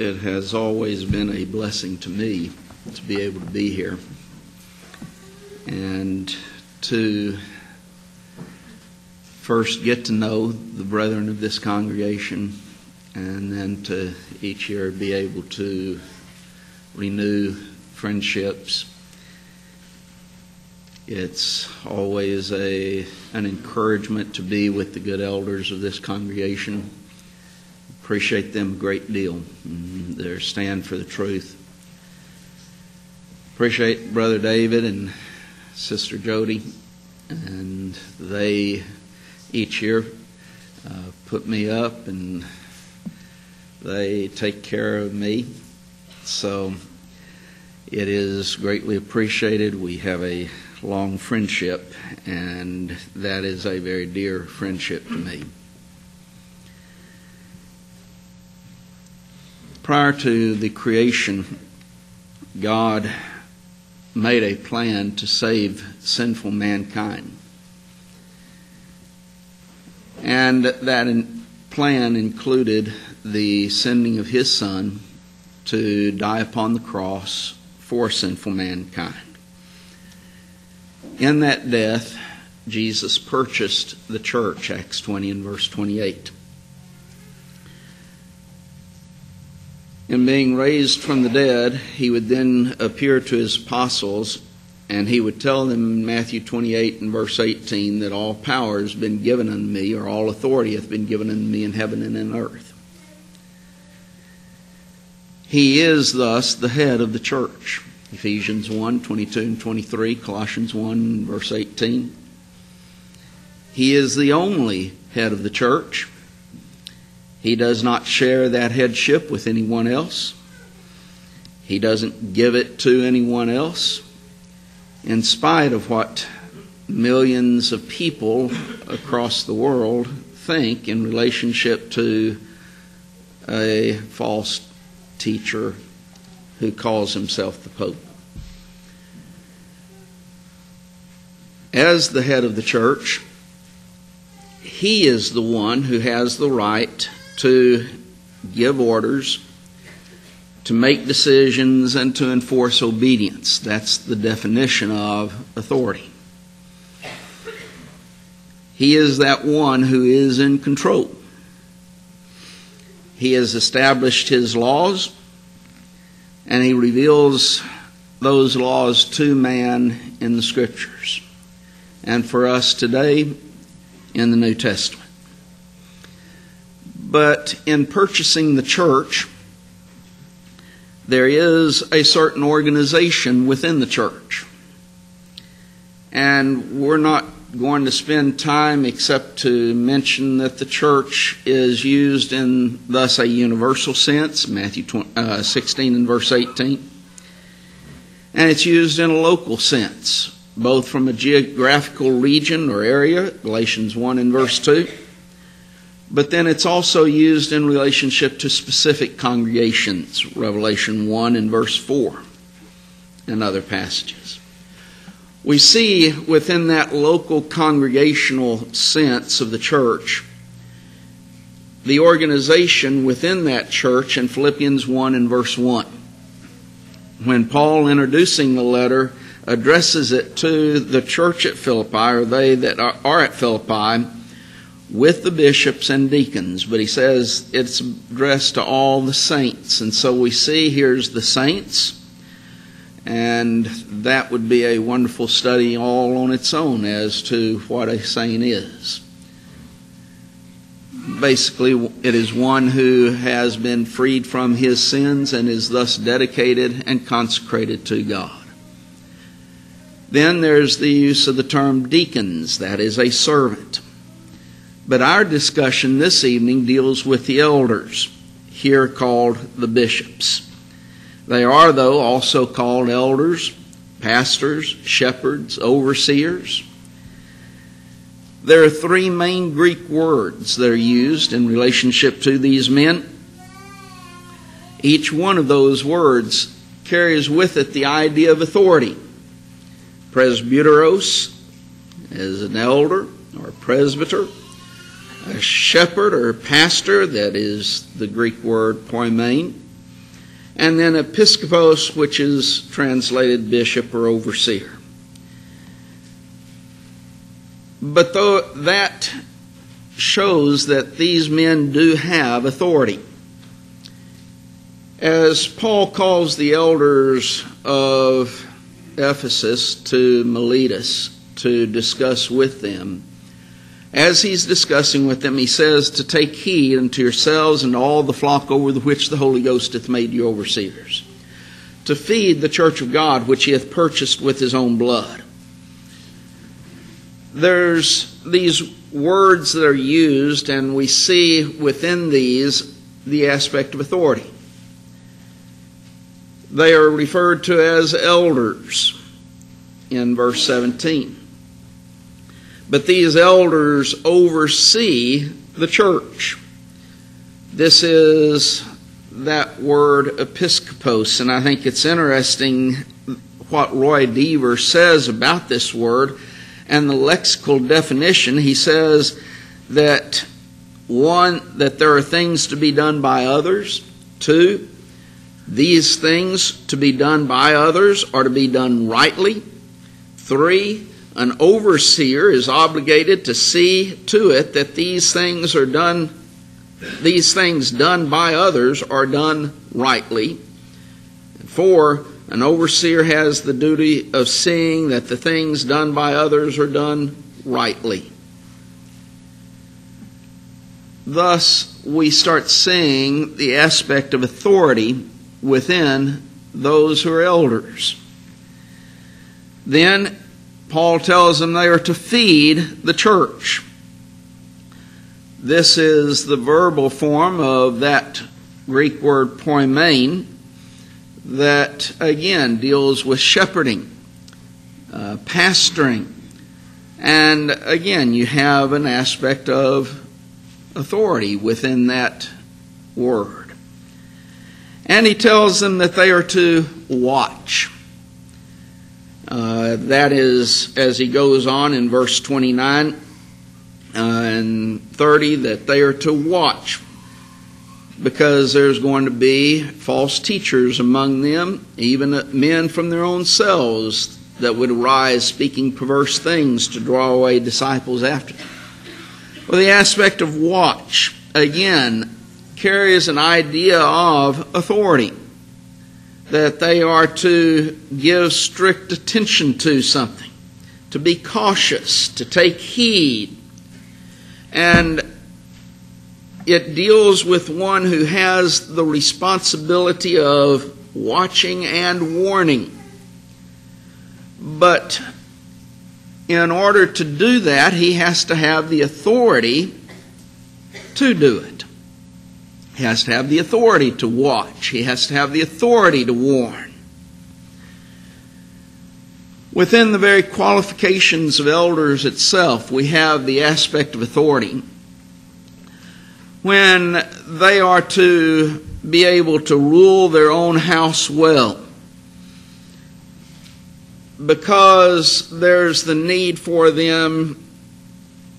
it has always been a blessing to me to be able to be here and to first get to know the brethren of this congregation and then to each year be able to renew friendships. It's always a an encouragement to be with the good elders of this congregation. Appreciate them a great deal. Their stand for the truth. Appreciate Brother David and Sister Jody, and they each year uh, put me up and they take care of me. So it is greatly appreciated. We have a long friendship, and that is a very dear friendship to me. Prior to the creation, God made a plan to save sinful mankind. And that plan included the sending of his son to die upon the cross for sinful mankind. In that death, Jesus purchased the church, Acts 20 and verse 28. In being raised from the dead, he would then appear to his apostles and he would tell them in Matthew 28 and verse 18 that all power has been given unto me, or all authority hath been given unto me in heaven and in earth. He is thus the head of the church. Ephesians 1 22 and 23, Colossians 1 verse 18. He is the only head of the church. He does not share that headship with anyone else. He doesn't give it to anyone else in spite of what millions of people across the world think in relationship to a false teacher who calls himself the Pope. As the head of the church, he is the one who has the right to give orders to make decisions and to enforce obedience. That's the definition of authority. He is that one who is in control. He has established his laws and he reveals those laws to man in the scriptures and for us today in the New Testament. But in purchasing the church, there is a certain organization within the church. And we're not going to spend time except to mention that the church is used in thus a universal sense, Matthew 20, uh, 16 and verse 18. And it's used in a local sense, both from a geographical region or area, Galatians 1 and verse 2 but then it's also used in relationship to specific congregations, Revelation 1 and verse 4, and other passages. We see within that local congregational sense of the church the organization within that church in Philippians 1 and verse 1. When Paul, introducing the letter, addresses it to the church at Philippi, or they that are at Philippi, with the bishops and deacons, but he says it's addressed to all the saints. And so we see here's the saints, and that would be a wonderful study all on its own as to what a saint is. Basically, it is one who has been freed from his sins and is thus dedicated and consecrated to God. Then there's the use of the term deacons, that is a servant. But our discussion this evening deals with the elders, here called the bishops. They are, though, also called elders, pastors, shepherds, overseers. There are three main Greek words that are used in relationship to these men. Each one of those words carries with it the idea of authority. Presbyteros as an elder or presbyter a shepherd or pastor, that is the Greek word poimen, and then episkopos, which is translated bishop or overseer. But though that shows that these men do have authority. As Paul calls the elders of Ephesus to Miletus to discuss with them, as he's discussing with them, he says to take heed unto yourselves and all the flock over the which the Holy Ghost hath made you overseers, to feed the church of God which he hath purchased with his own blood. There's these words that are used, and we see within these the aspect of authority. They are referred to as elders in verse 17. But these elders oversee the church. This is that word episkopos, and I think it's interesting what Roy Deaver says about this word and the lexical definition. He says that one, that there are things to be done by others. Two, these things to be done by others are to be done rightly. Three, an overseer is obligated to see to it that these things are done these things done by others are done rightly. Four, an overseer has the duty of seeing that the things done by others are done rightly. Thus, we start seeing the aspect of authority within those who are elders. Then Paul tells them they are to feed the church. This is the verbal form of that Greek word poimen that again deals with shepherding, uh, pastoring, and again you have an aspect of authority within that word. And he tells them that they are to watch. Uh, that is, as he goes on in verse 29 uh, and 30, that they are to watch because there's going to be false teachers among them, even men from their own selves that would arise speaking perverse things to draw away disciples after them. Well, the aspect of watch, again, carries an idea of authority that they are to give strict attention to something, to be cautious, to take heed. And it deals with one who has the responsibility of watching and warning. But in order to do that, he has to have the authority to do it. He has to have the authority to watch. He has to have the authority to warn. Within the very qualifications of elders itself, we have the aspect of authority. When they are to be able to rule their own house well, because there's the need for them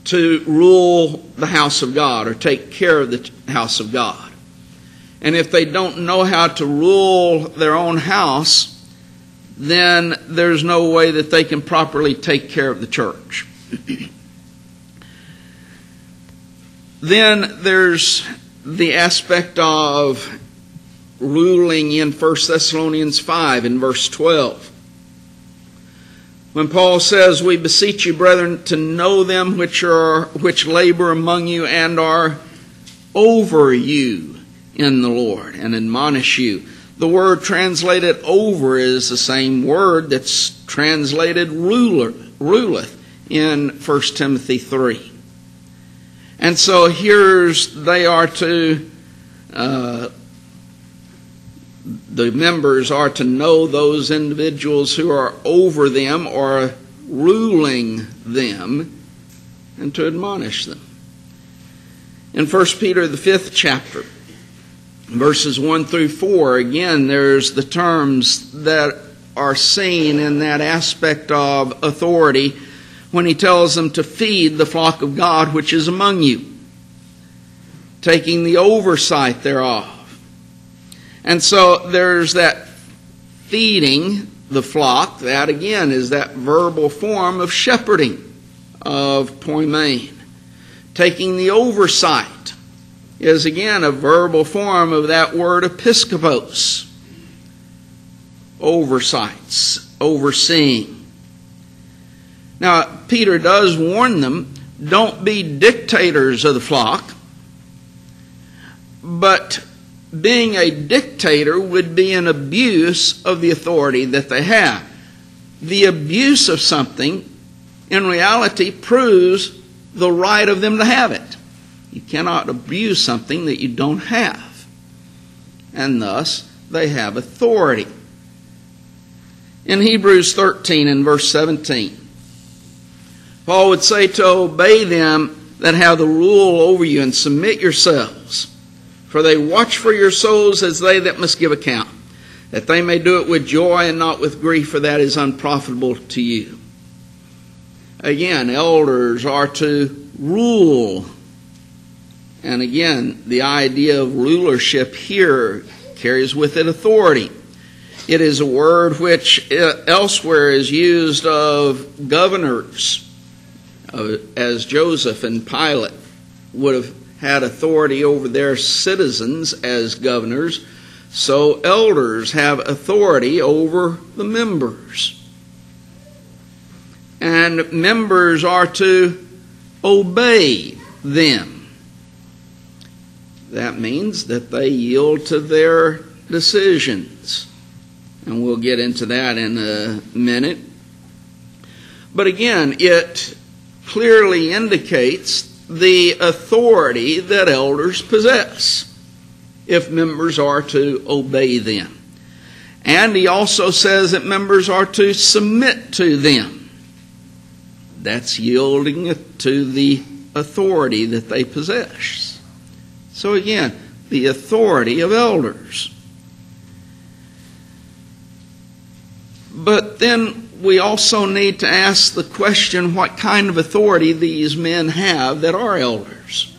to rule the house of God or take care of the house of God. And if they don't know how to rule their own house, then there's no way that they can properly take care of the church. then there's the aspect of ruling in 1 Thessalonians 5 in verse 12. When Paul says, We beseech you, brethren, to know them which are which labor among you and are over you in the Lord and admonish you. The word translated over is the same word that's translated ruler, ruleth in 1 Timothy 3. And so here's, they are to, uh, the members are to know those individuals who are over them or ruling them and to admonish them. In 1 Peter, the fifth chapter, verses 1 through 4, again, there's the terms that are seen in that aspect of authority when he tells them to feed the flock of God which is among you, taking the oversight thereof. And so there's that feeding the flock. That again is that verbal form of shepherding of poimen. Taking the oversight is again a verbal form of that word episkopos. Oversights, overseeing. Now, Peter does warn them don't be dictators of the flock, but being a dictator would be an abuse of the authority that they have. The abuse of something, in reality, proves the right of them to have it. You cannot abuse something that you don't have. And thus, they have authority. In Hebrews 13 and verse 17, Paul would say to obey them that have the rule over you and submit yourselves for they watch for your souls as they that must give account, that they may do it with joy and not with grief, for that is unprofitable to you. Again, elders are to rule. And again, the idea of rulership here carries with it authority. It is a word which elsewhere is used of governors, as Joseph and Pilate would have had authority over their citizens as governors, so elders have authority over the members. And members are to obey them. That means that they yield to their decisions. And we'll get into that in a minute. But again, it clearly indicates the authority that elders possess if members are to obey them. And he also says that members are to submit to them. That's yielding to the authority that they possess. So again, the authority of elders. But then we also need to ask the question what kind of authority these men have that are elders.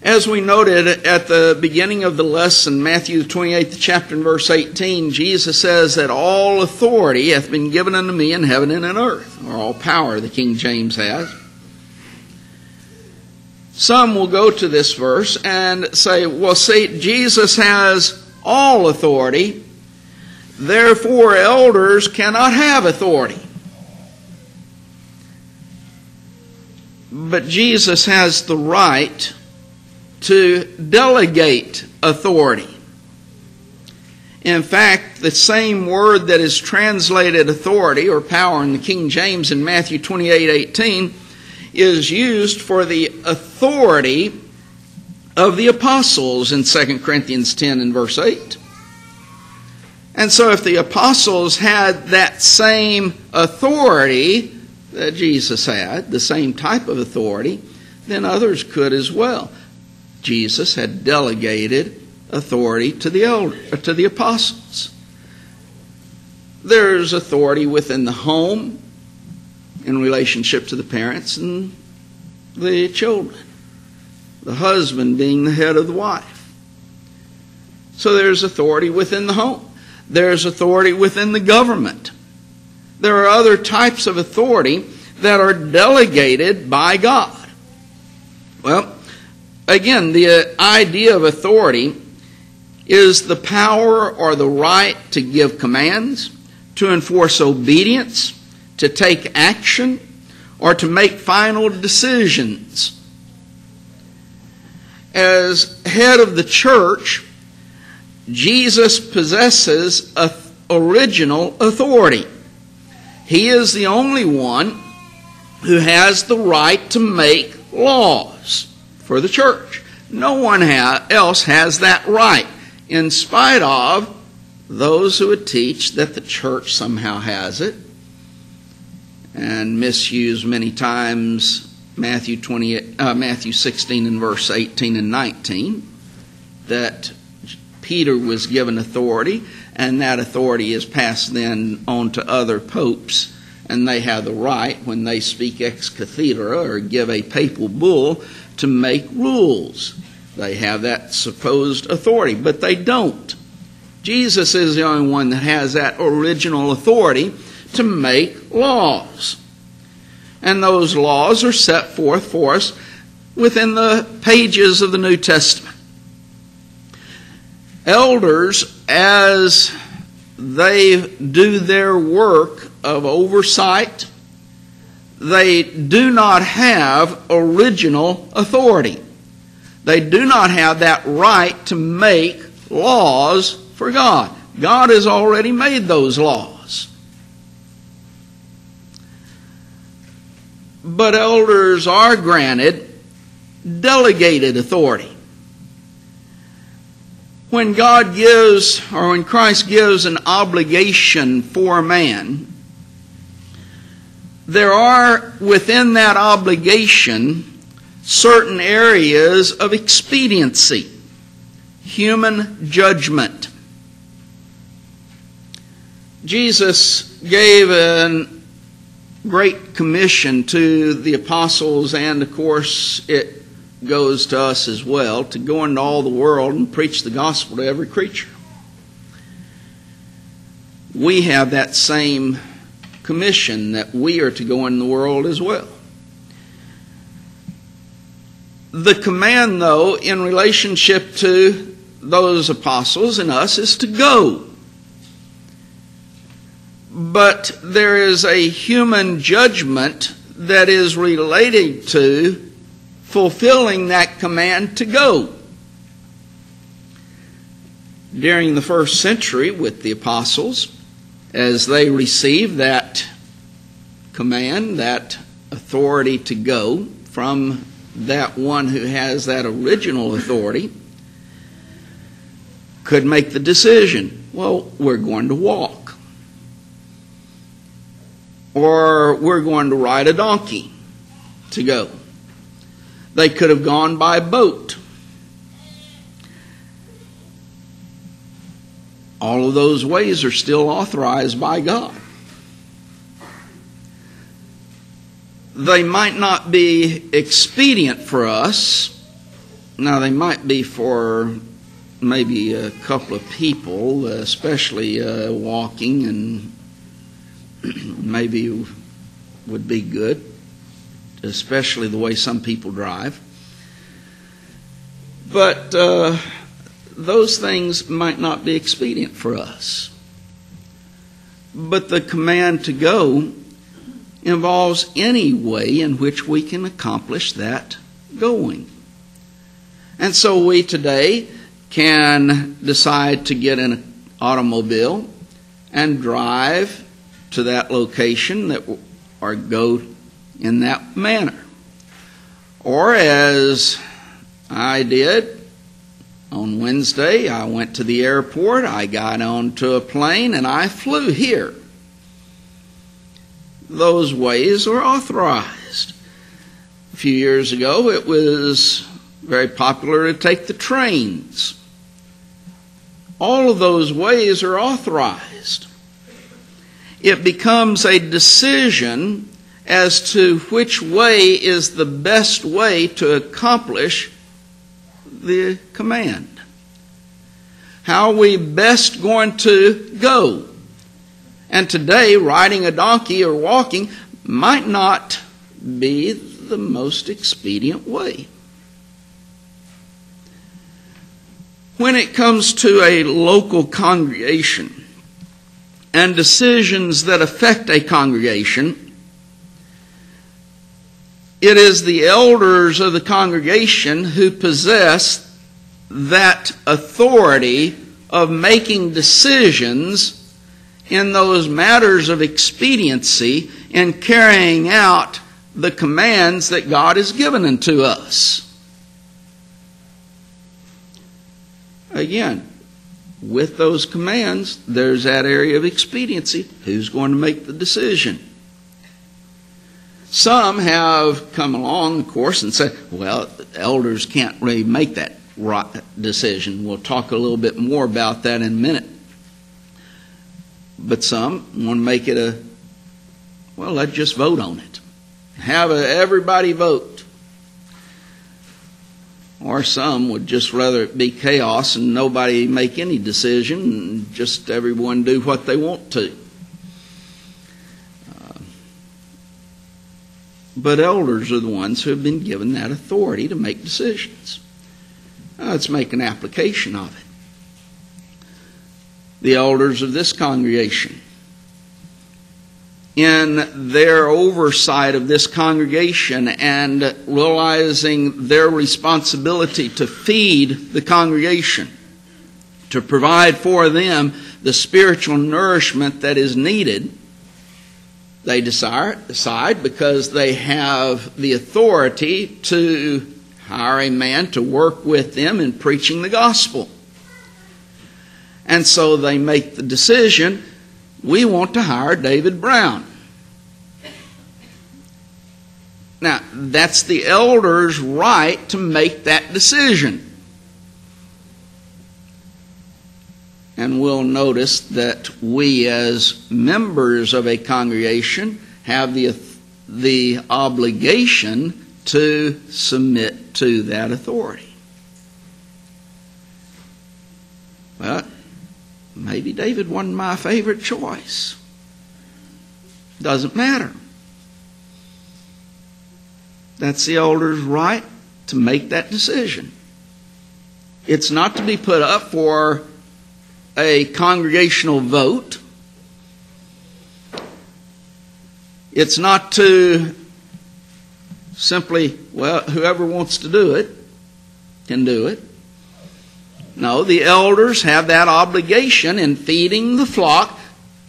As we noted at the beginning of the lesson, Matthew 28th chapter and verse 18, Jesus says that all authority hath been given unto me in heaven and in earth, or all power, the King James has. Some will go to this verse and say, well, see, Jesus has all authority, Therefore, elders cannot have authority. But Jesus has the right to delegate authority. In fact, the same word that is translated authority or power in the King James in Matthew 28 18 is used for the authority of the apostles in 2 Corinthians 10 and verse 8. And so, if the apostles had that same authority that Jesus had, the same type of authority, then others could as well. Jesus had delegated authority to the elder, uh, to the apostles. There's authority within the home in relationship to the parents and the children. The husband being the head of the wife. So there's authority within the home. There's authority within the government. There are other types of authority that are delegated by God. Well, again, the uh, idea of authority is the power or the right to give commands, to enforce obedience, to take action, or to make final decisions. As head of the church, Jesus possesses original authority. He is the only one who has the right to make laws for the church. No one else has that right, in spite of those who would teach that the church somehow has it and misuse many times Matthew 20, uh, Matthew 16 and verse 18 and 19 that Peter was given authority, and that authority is passed then on to other popes, and they have the right, when they speak ex cathedra or give a papal bull, to make rules. They have that supposed authority, but they don't. Jesus is the only one that has that original authority to make laws. And those laws are set forth for us within the pages of the New Testament. Elders, as they do their work of oversight, they do not have original authority. They do not have that right to make laws for God. God has already made those laws. But elders are granted delegated authority. When God gives, or when Christ gives an obligation for man, there are within that obligation certain areas of expediency, human judgment. Jesus gave a great commission to the apostles, and of course, it goes to us as well to go into all the world and preach the gospel to every creature. We have that same commission that we are to go in the world as well. The command, though, in relationship to those apostles and us is to go. But there is a human judgment that is related to fulfilling that command to go. During the first century, with the apostles, as they received that command, that authority to go from that one who has that original authority, could make the decision well, we're going to walk, or we're going to ride a donkey to go. They could have gone by boat. All of those ways are still authorized by God. They might not be expedient for us. Now, they might be for maybe a couple of people, especially uh, walking, and maybe would be good especially the way some people drive. But uh, those things might not be expedient for us. But the command to go involves any way in which we can accomplish that going. And so we today can decide to get an automobile and drive to that location that or go in that manner. Or as I did on Wednesday, I went to the airport, I got onto a plane, and I flew here. Those ways are authorized. A few years ago, it was very popular to take the trains. All of those ways are authorized. It becomes a decision as to which way is the best way to accomplish the command. How are we best going to go? And today, riding a donkey or walking might not be the most expedient way. When it comes to a local congregation and decisions that affect a congregation, it is the elders of the congregation who possess that authority of making decisions in those matters of expediency in carrying out the commands that God has given unto us. Again, with those commands, there's that area of expediency. Who's going to make the decision? Some have come along, of course, and said, well, elders can't really make that decision. We'll talk a little bit more about that in a minute. But some want to make it a, well, let's just vote on it. Have a, everybody vote. Or some would just rather it be chaos and nobody make any decision and just everyone do what they want to. Uh, but elders are the ones who have been given that authority to make decisions. Now, let's make an application of it. The elders of this congregation in their oversight of this congregation and realizing their responsibility to feed the congregation, to provide for them the spiritual nourishment that is needed. They decide because they have the authority to hire a man to work with them in preaching the gospel. And so they make the decision we want to hire David Brown. Now, that's the elder's right to make that decision. And we'll notice that we, as members of a congregation, have the, the obligation to submit to that authority. Well, maybe David wasn't my favorite choice. Doesn't matter. That's the elder's right to make that decision. It's not to be put up for a congregational vote. It's not to simply, well, whoever wants to do it can do it. No, the elders have that obligation in feeding the flock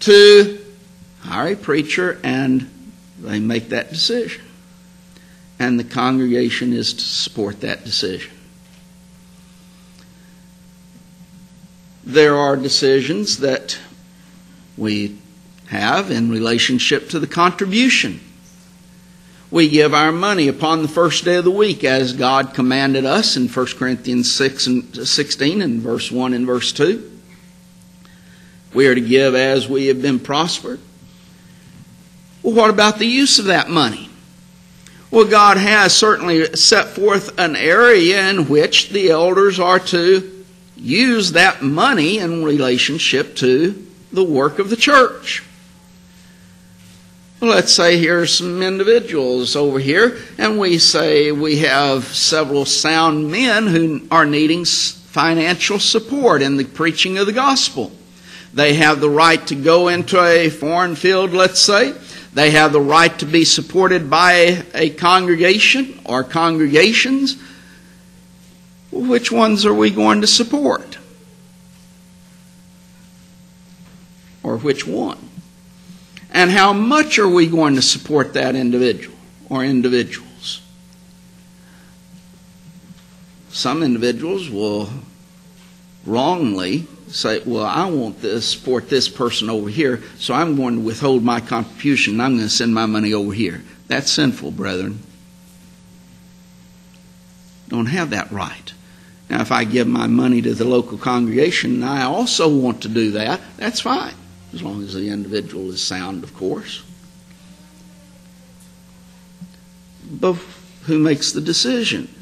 to hire a preacher and they make that decision and the congregation is to support that decision. There are decisions that we have in relationship to the contribution. We give our money upon the first day of the week as God commanded us in 1 Corinthians 6 and 16 and verse 1 and verse 2. We are to give as we have been prospered. Well, what about the use of that money? Well, God has certainly set forth an area in which the elders are to use that money in relationship to the work of the church. Let's say here's some individuals over here, and we say we have several sound men who are needing financial support in the preaching of the gospel. They have the right to go into a foreign field, let's say, they have the right to be supported by a congregation or congregations. Which ones are we going to support? Or which one? And how much are we going to support that individual or individuals? Some individuals will wrongly say, well, I want to support this person over here, so I'm going to withhold my contribution and I'm going to send my money over here. That's sinful, brethren. Don't have that right. Now, if I give my money to the local congregation and I also want to do that, that's fine, as long as the individual is sound, of course. But who makes the decision?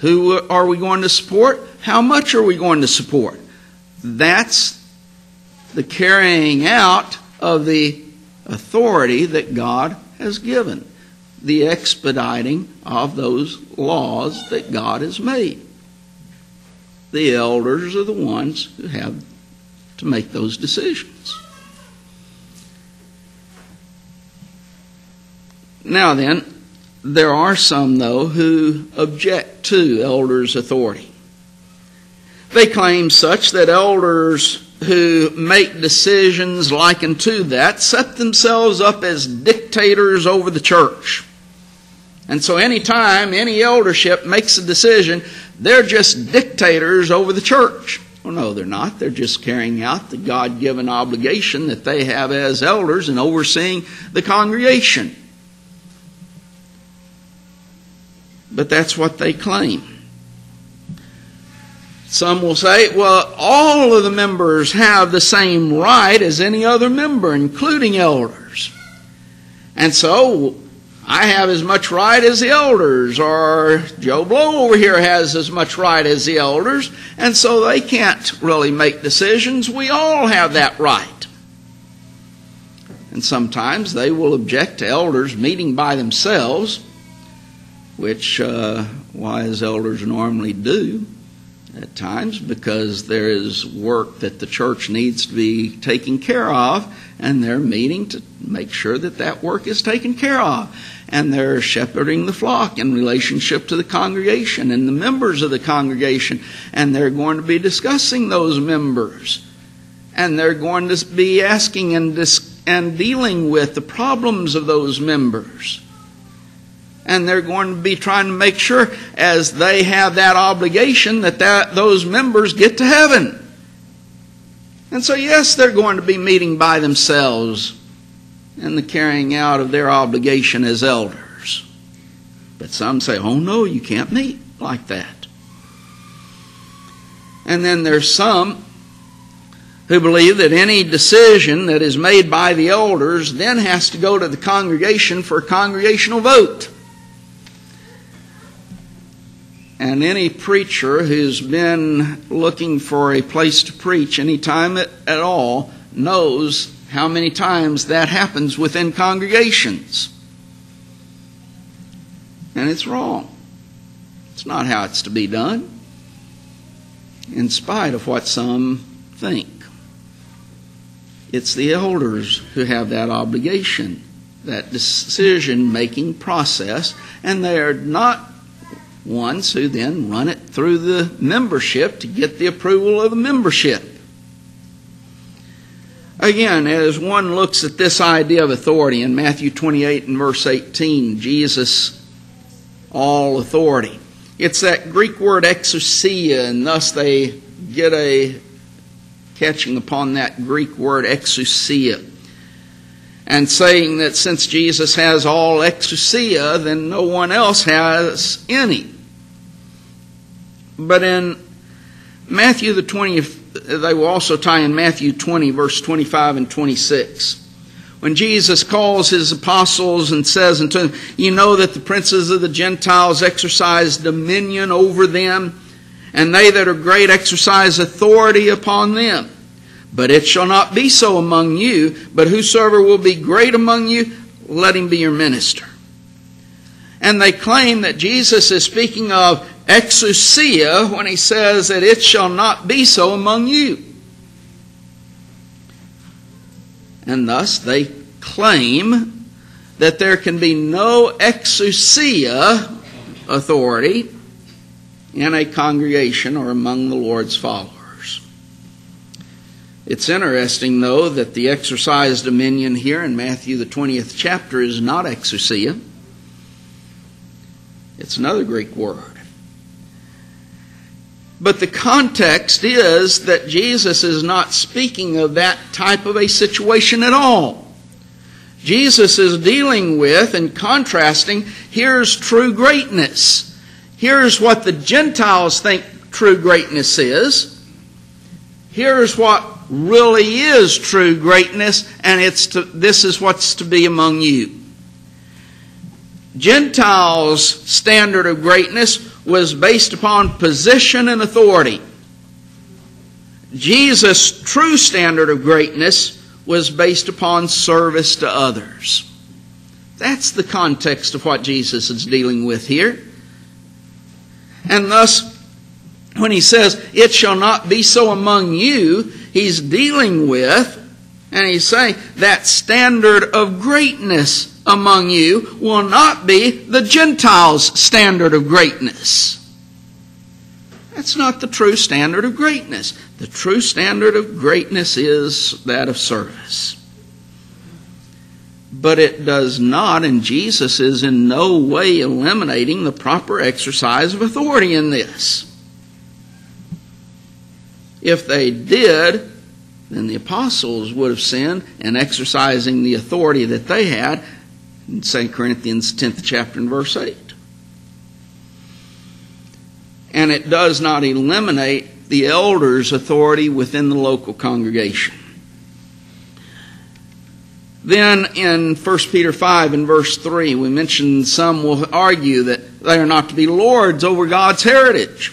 Who are we going to support? How much are we going to support? That's the carrying out of the authority that God has given, the expediting of those laws that God has made. The elders are the ones who have to make those decisions. Now then, there are some, though, who object to elders' authority. They claim such that elders who make decisions like unto that set themselves up as dictators over the church. And so anytime any eldership makes a decision, they're just dictators over the church. Well, no, they're not. They're just carrying out the God given obligation that they have as elders in overseeing the congregation. But that's what they claim. Some will say, well, all of the members have the same right as any other member, including elders. And so I have as much right as the elders, or Joe Blow over here has as much right as the elders, and so they can't really make decisions. We all have that right. And sometimes they will object to elders meeting by themselves, which uh, wise elders normally do at times because there is work that the church needs to be taken care of, and they're meeting to make sure that that work is taken care of. And they're shepherding the flock in relationship to the congregation and the members of the congregation, and they're going to be discussing those members, and they're going to be asking and, dis- and dealing with the problems of those members. And they're going to be trying to make sure, as they have that obligation, that, that those members get to heaven. And so, yes, they're going to be meeting by themselves in the carrying out of their obligation as elders. But some say, oh no, you can't meet like that. And then there's some who believe that any decision that is made by the elders then has to go to the congregation for a congregational vote. And any preacher who's been looking for a place to preach any time at, at all knows how many times that happens within congregations. And it's wrong. It's not how it's to be done, in spite of what some think. It's the elders who have that obligation, that decision making process, and they are not ones who then run it through the membership to get the approval of the membership. Again, as one looks at this idea of authority in Matthew 28 and verse 18, Jesus, all authority. It's that Greek word exousia, and thus they get a catching upon that Greek word exousia. And saying that since Jesus has all exousia, then no one else has any. But in Matthew, the 20th they will also tie in Matthew 20, verse 25 and 26. When Jesus calls his apostles and says unto them, You know that the princes of the Gentiles exercise dominion over them, and they that are great exercise authority upon them. But it shall not be so among you, but whosoever will be great among you, let him be your minister. And they claim that Jesus is speaking of exousia when he says that it shall not be so among you. And thus they claim that there can be no exousia authority in a congregation or among the Lord's followers. It's interesting, though, that the exercise dominion here in Matthew, the 20th chapter, is not exousia. It's another Greek word. But the context is that Jesus is not speaking of that type of a situation at all. Jesus is dealing with and contrasting here's true greatness. Here's what the Gentiles think true greatness is. Here's what really is true greatness, and it's to, this is what's to be among you. Gentiles' standard of greatness was based upon position and authority. Jesus' true standard of greatness was based upon service to others. That's the context of what Jesus is dealing with here. And thus, when he says, It shall not be so among you, he's dealing with, and he's saying, that standard of greatness among you will not be the Gentiles' standard of greatness. That's not the true standard of greatness. The true standard of greatness is that of service. But it does not, and Jesus is in no way eliminating the proper exercise of authority in this. If they did, then the apostles would have sinned in exercising the authority that they had in 2 Corinthians 10th chapter and verse 8. And it does not eliminate the elder's authority within the local congregation. Then in 1 Peter 5 and verse 3, we mentioned some will argue that they are not to be lords over God's heritage.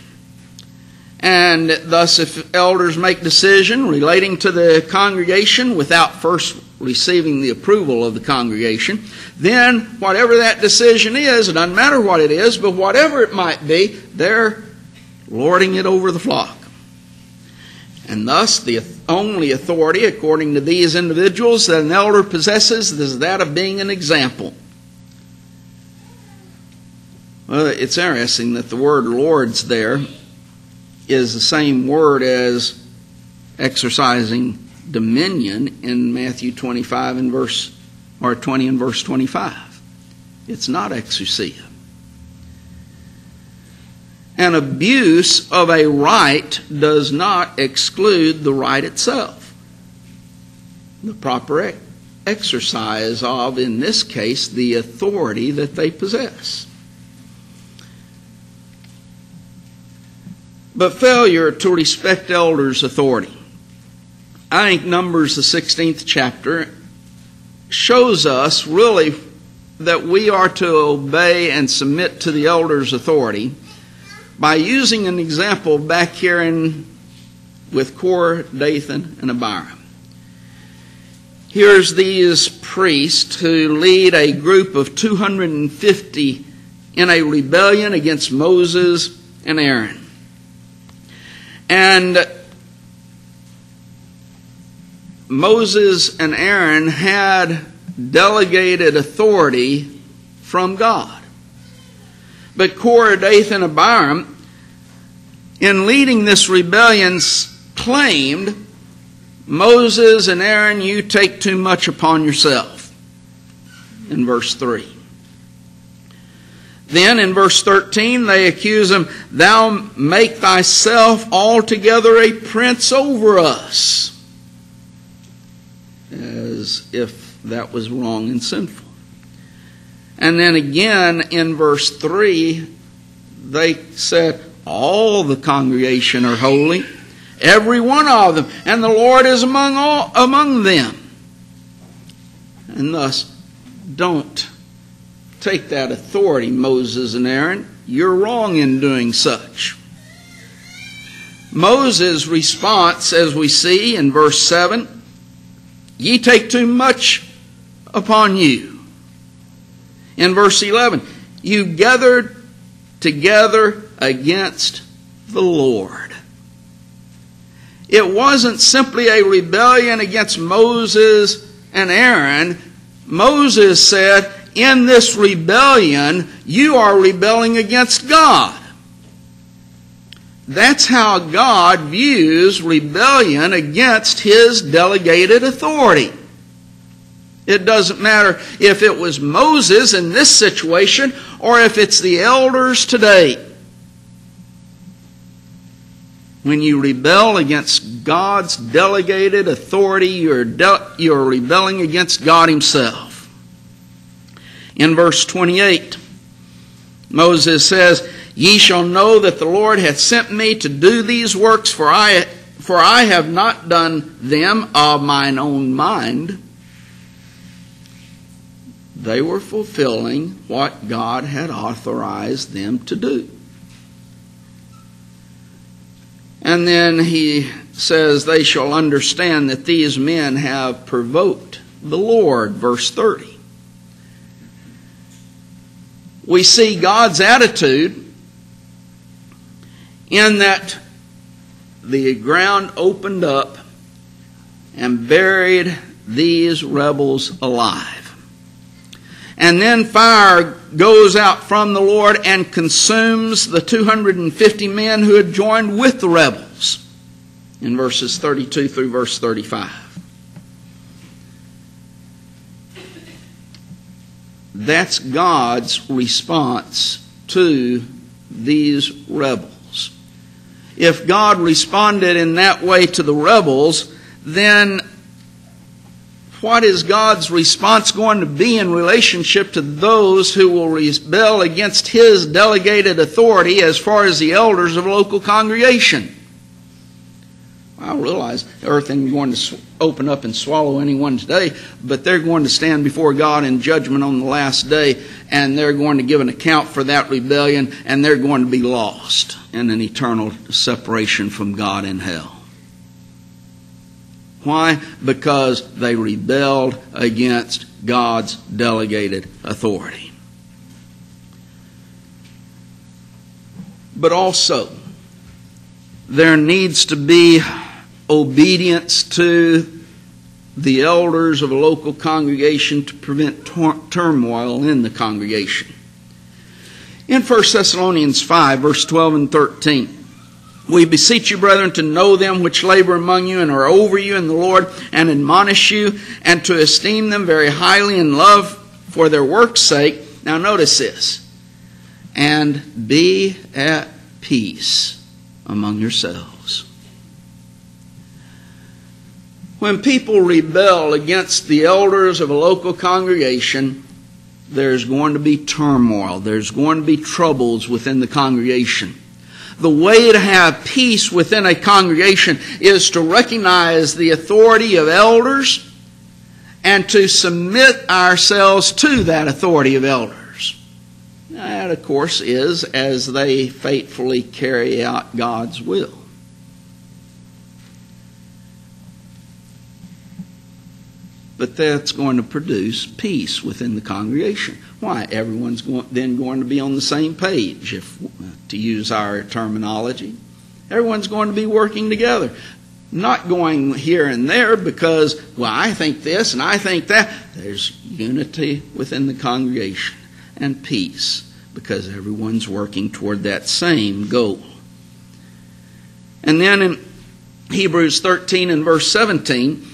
And thus, if elders make decision relating to the congregation without first receiving the approval of the congregation, then whatever that decision is, it doesn't matter what it is, but whatever it might be, they're lording it over the flock. And thus, the only authority, according to these individuals, that an elder possesses is that of being an example. Well, it's interesting that the word lords there is the same word as exercising dominion in Matthew 25 and verse or 20 and verse 25. It's not exousia. An abuse of a right does not exclude the right itself. The proper exercise of, in this case, the authority that they possess. But failure to respect elders' authority. I think Numbers, the 16th chapter, shows us really that we are to obey and submit to the elders' authority by using an example back here in with Korah, Dathan, and Abiram. Here's these priests who lead a group of 250 in a rebellion against Moses and Aaron. And Moses and Aaron had delegated authority from God. But Korah, Dathan, and Abiram, in leading this rebellion, claimed, Moses and Aaron, you take too much upon yourself. In verse 3. Then in verse 13, they accuse him, Thou make thyself altogether a prince over us. As if that was wrong and sinful. And then again in verse 3, they said, All the congregation are holy, every one of them, and the Lord is among, all, among them. And thus, don't take that authority, Moses and Aaron. You're wrong in doing such. Moses' response, as we see in verse 7, Ye take too much upon you. In verse 11, you gathered together against the Lord. It wasn't simply a rebellion against Moses and Aaron. Moses said, in this rebellion, you are rebelling against God. That's how God views rebellion against His delegated authority. It doesn't matter if it was Moses in this situation or if it's the elders today. When you rebel against God's delegated authority, you're, de- you're rebelling against God Himself. In verse 28, Moses says, Ye shall know that the Lord hath sent me to do these works, for I, for I have not done them of mine own mind. They were fulfilling what God had authorized them to do. And then he says, They shall understand that these men have provoked the Lord, verse 30 we see God's attitude in that the ground opened up and buried these rebels alive. And then fire goes out from the Lord and consumes the 250 men who had joined with the rebels in verses 32 through verse 35. That's God's response to these rebels. If God responded in that way to the rebels, then what is God's response going to be in relationship to those who will rebel against His delegated authority as far as the elders of a local congregation? I realize the earth isn't going to open up and swallow anyone today, but they're going to stand before God in judgment on the last day, and they're going to give an account for that rebellion, and they're going to be lost in an eternal separation from God in hell. Why? Because they rebelled against God's delegated authority. But also, there needs to be obedience to the elders of a local congregation to prevent tor- turmoil in the congregation. In 1 Thessalonians 5, verse 12 and 13, we beseech you, brethren, to know them which labor among you and are over you in the Lord, and admonish you, and to esteem them very highly in love for their work's sake. Now, notice this. And be at peace among yourselves. When people rebel against the elders of a local congregation, there's going to be turmoil. There's going to be troubles within the congregation. The way to have peace within a congregation is to recognize the authority of elders and to submit ourselves to that authority of elders. That, of course, is as they faithfully carry out God's will. But that's going to produce peace within the congregation. Why? Everyone's going, then going to be on the same page, if to use our terminology. Everyone's going to be working together. Not going here and there because, well, I think this and I think that. There's unity within the congregation and peace because everyone's working toward that same goal. And then in Hebrews 13 and verse 17,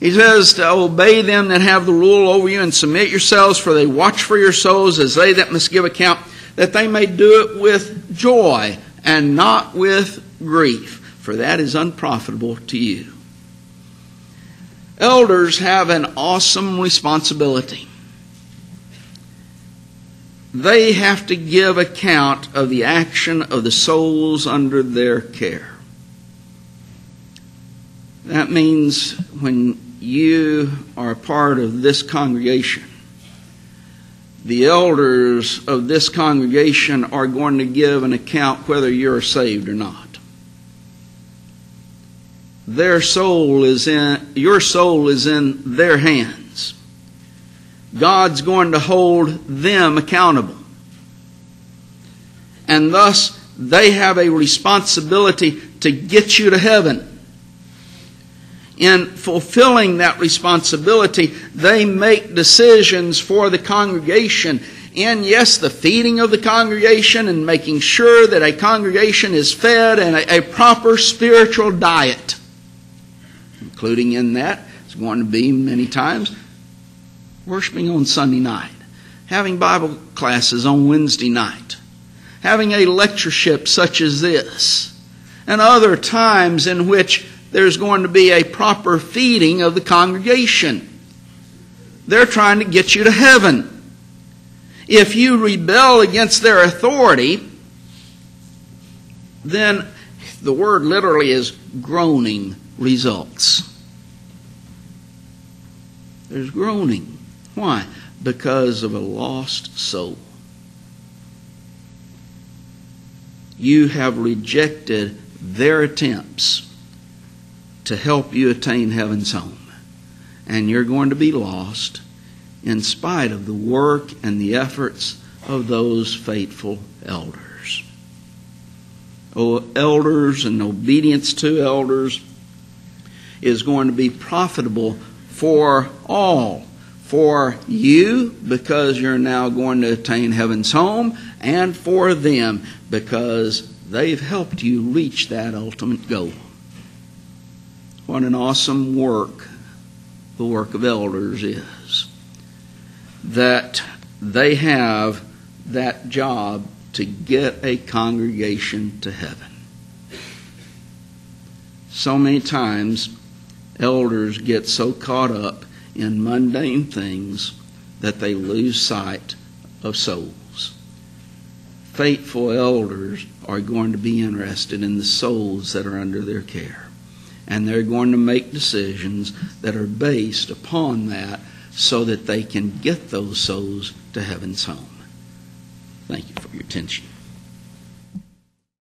he says to obey them that have the rule over you and submit yourselves, for they watch for your souls as they that must give account, that they may do it with joy and not with grief, for that is unprofitable to you. Elders have an awesome responsibility. They have to give account of the action of the souls under their care. That means when you are part of this congregation, the elders of this congregation are going to give an account whether you're saved or not. Their soul is in, your soul is in their hands. God's going to hold them accountable. And thus, they have a responsibility to get you to heaven in fulfilling that responsibility, they make decisions for the congregation. And yes, the feeding of the congregation and making sure that a congregation is fed and a, a proper spiritual diet. Including in that, it's going to be many times worshiping on Sunday night, having Bible classes on Wednesday night, having a lectureship such as this, and other times in which there's going to be a proper feeding of the congregation. They're trying to get you to heaven. If you rebel against their authority, then the word literally is groaning results. There's groaning. Why? Because of a lost soul. You have rejected their attempts to help you attain heaven's home. And you're going to be lost in spite of the work and the efforts of those faithful elders. Oh, elders and obedience to elders is going to be profitable for all. For you, because you're now going to attain heaven's home, and for them, because they've helped you reach that ultimate goal. What an awesome work the work of elders is. That they have that job to get a congregation to heaven. So many times, elders get so caught up in mundane things that they lose sight of souls. Faithful elders are going to be interested in the souls that are under their care. And they're going to make decisions that are based upon that so that they can get those souls to heaven's home. Thank you for your attention.